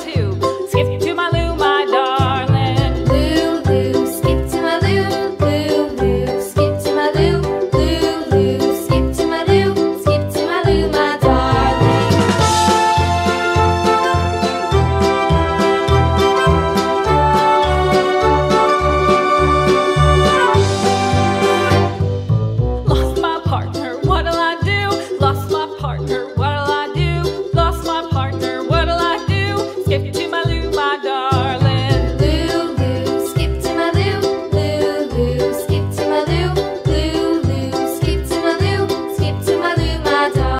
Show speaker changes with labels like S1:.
S1: Two.